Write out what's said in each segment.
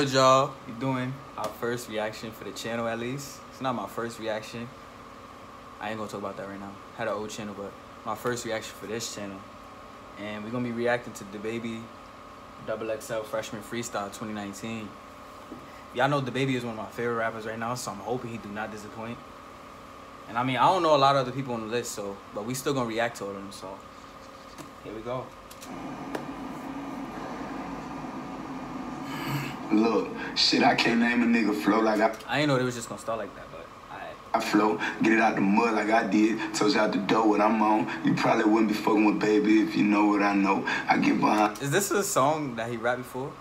good, y'all? You doing our first reaction for the channel at least? It's not my first reaction. I ain't gonna talk about that right now. Had an old channel, but my first reaction for this channel. And we're gonna be reacting to DaBaby Double XL Freshman Freestyle 2019. Y'all know DaBaby is one of my favorite rappers right now, so I'm hoping he do not disappoint. And I mean, I don't know a lot of other people on the list, so but we still gonna react to all of them. So here we go. Look, shit, I can't name a nigga flow like I. I ain't know it was just gonna start like that, but I flow, get it out the mud like I did. Told you out the door what I'm on. You probably wouldn't be fucking with baby if you know what I know. I get behind. Is this a song that he rapped before?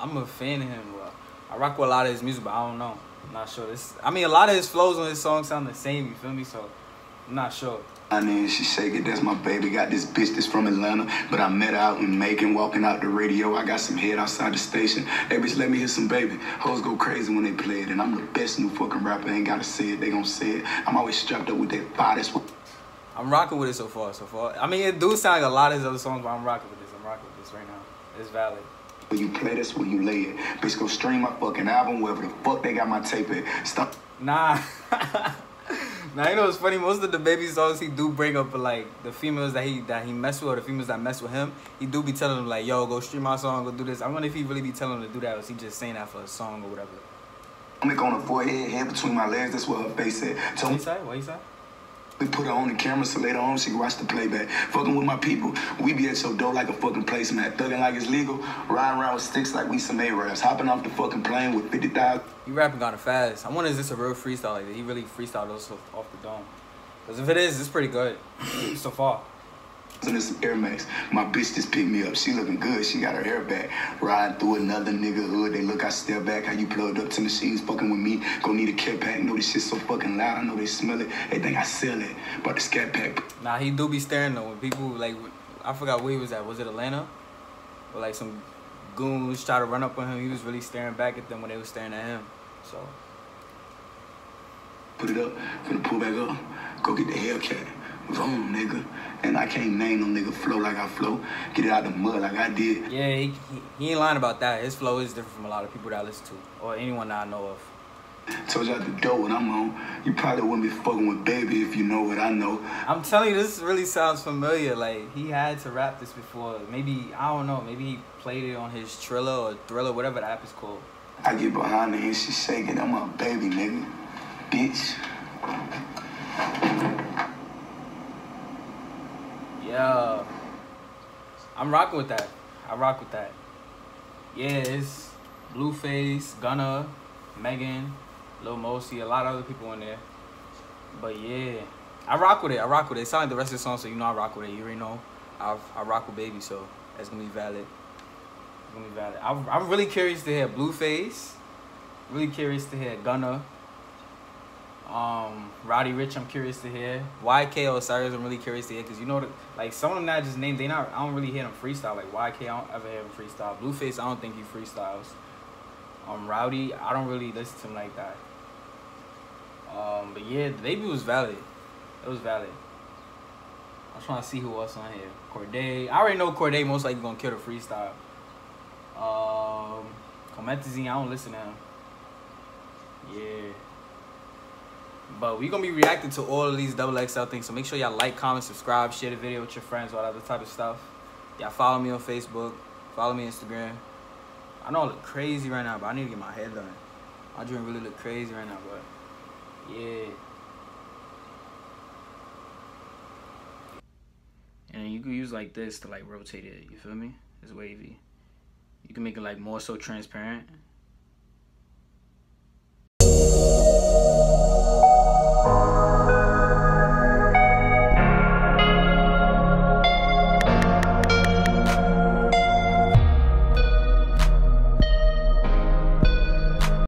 I'm a fan of him. Well, I rock with a lot of his music, but I don't know. I'm not sure. This, I mean, a lot of his flows on his songs sound the same. You feel me? So I'm not sure. I mean, she shake it, that's my baby. Got this bitch that's from Atlanta, but I met out in Macon, walking out the radio. I got some head outside the station. That bitch let me hear some baby. Hoes go crazy when they play it, and I'm the best new fucking rapper. Ain't gotta say it, they gon' say it. I'm always strapped up with that fire. That's what. I'm rocking with it so far, so far. I mean, it do sound like a lot of his other songs, but I'm rocking with this. I'm rocking with this right now. It's valid. When you play this, where you lay it. Bitch, go stream my fucking album wherever the fuck they got my tape at. Stop. Nah. now you know it's funny. Most of DaBaby songs he do bring up like the females that he that he mess with or the females that mess with him. He do be telling them like, "Yo, go stream my song, go do this." I wonder if he really be telling them to do that, or is he just saying that for a song or whatever. I'm going on the forehead, head between my legs. That's what her face said. What he say? What he say? We put her on the camera so later on she can watch the playback. Fucking with my people, we be at your door like a fucking placemat. Thugging like it's legal, riding around with sticks like we some A-Raps. Hopping off the fucking plane with 50,000. You rapping kind of fast. I wonder is this a real freestyle? Like, he really freestyle those off the dome? Because if it is, it's pretty good so far and some Air Max. My bitch just picked me up. She looking good. She got her hair back. Riding through another nigga hood. They look, I step back. How you plugged up to machines fucking with me. Go need a cat pack. Know this shit so fucking loud. I know they smell it. They think I sell it. But the scat pack. Nah, he do be staring though. When people like, I forgot where he was at. Was it Atlanta? Or like some goons try to run up on him. He was really staring back at them when they was staring at him. So. Put it up. Gonna pull back up. Go get the Hellcat. Vroom, nigga. And I can't name no nigga flow like I flow. Get it out the mud like I did. Yeah, he, he, ain't lying about that. His flow is different from a lot of people that I listen to. Or anyone that I know of. Told you out the door what I'm on. You probably wouldn't be fucking with baby if you know what I know. I'm telling you, this really sounds familiar. Like he had to rap this before. Maybe I don't know. Maybe he played it on his Triller or Thriller, whatever the app is called. I get behind her and she shaking. I'm a baby, nigga. Bitch. Yeah. I'm rocking with that. I rock with that. Yeah, it's Blueface, Gunna, Megan, Lil Mosey, a lot of other people in there. But yeah, I rock with it. I rock with it. It sounds like the rest of the song, so you know I rock with it. You already know I I rock with Baby, so that's gonna be valid. It's gonna be valid. I'm, I'm really curious to hear Blueface. Really curious to hear Gunna. Um, Roddy Ricch, I'm curious to hear. YK Osiris, I'm really curious to hear because you know, the, like some of them that I just named, they not. I don't really hear them freestyle. Like YK, I don't ever hear him freestyle. Blueface, I don't think he freestyles. Um, Rowdy, I don't really listen to him like that. Um, but yeah, DaBaby was valid. It was valid. I was trying to see who else on here. Cordae. I already know Cordae most likely gonna kill the freestyle. Um, Comethazine, I don't listen to him. Yeah. But we're gonna be reacting to all of these double XL things. So make sure y'all like, comment, subscribe, share the video with your friends, all that other type of stuff. Y'all follow me on Facebook, follow me on Instagram. I know I look crazy right now, but I need to get my hair done. My dream really look crazy right now, but yeah. And you can use like this to like rotate it, you feel me? It's wavy. You can make it like more so transparent.